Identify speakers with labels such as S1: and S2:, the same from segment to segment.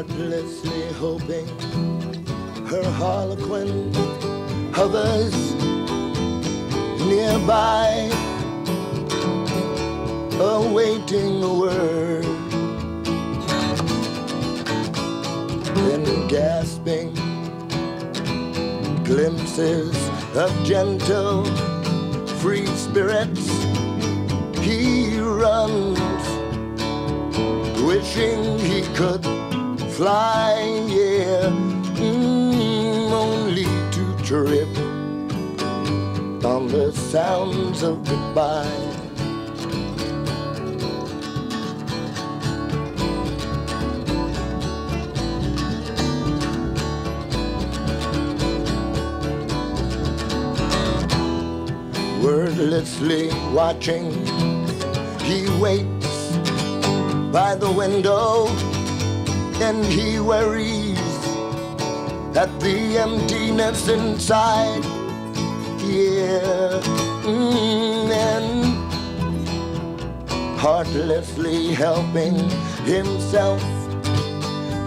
S1: wordlessly hoping her harlequin hovers nearby, awaiting a word. Then gasping glimpses of gentle, free spirits, he runs, wishing he could fly, yeah, mm, only to trip on the sounds of goodbye. Wordlessly watching, he waits by the window and he worries at the emptiness inside. Yeah, mm, and heartlessly helping himself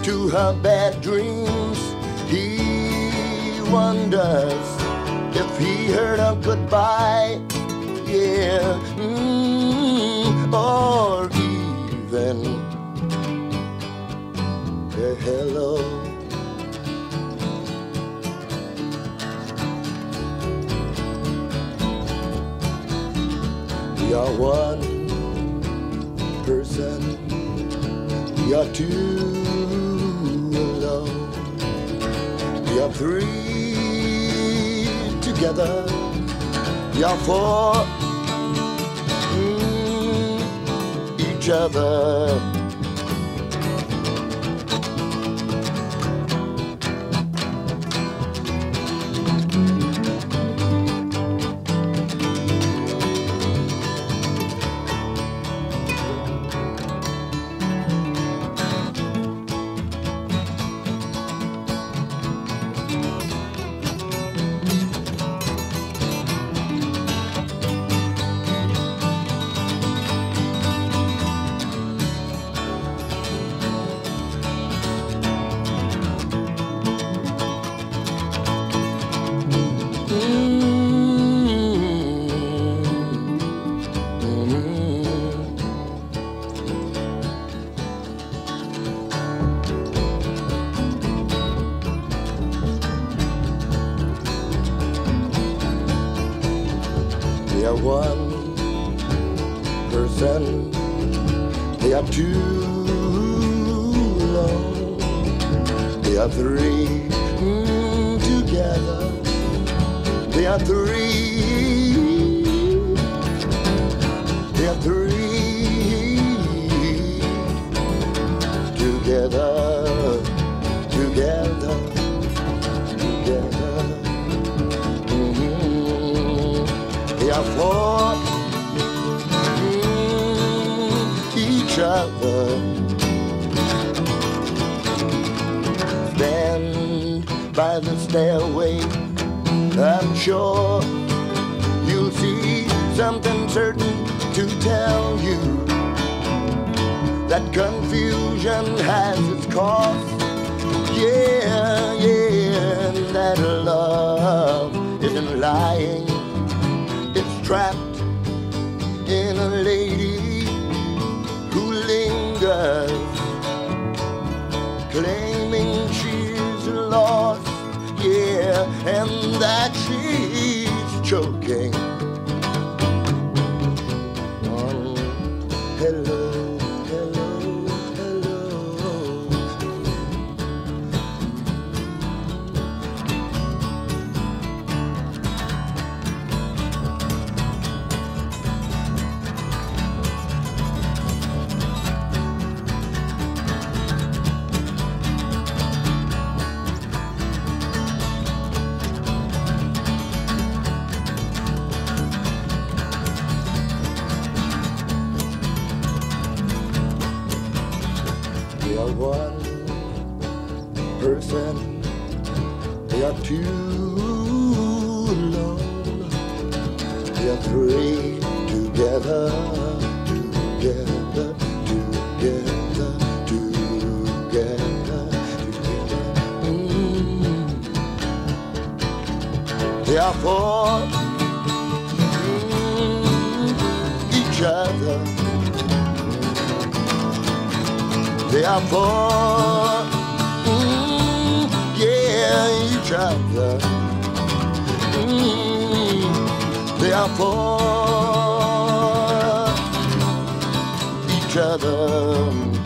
S1: to her bad dreams. He wonders if he heard a goodbye. Yeah, mm, We are one person, we are two alone, we are three together, we are four. Mm, each other. They are one person, they are two alone, they are three mm, together, they are three, they are three. Together, together, together. For mm, each other. Stand by the stairway. I'm sure you'll see something certain to tell you that confusion has its cost. Yeah, yeah, that love isn't lying. Trapped in a lady who lingers, claiming she's lost. Yeah, and that They are one person. They are two. alone. They are three together, together, together, together, together. They are four. Mm, each other. They are for mm, yeah each other. Mm, they are for each other.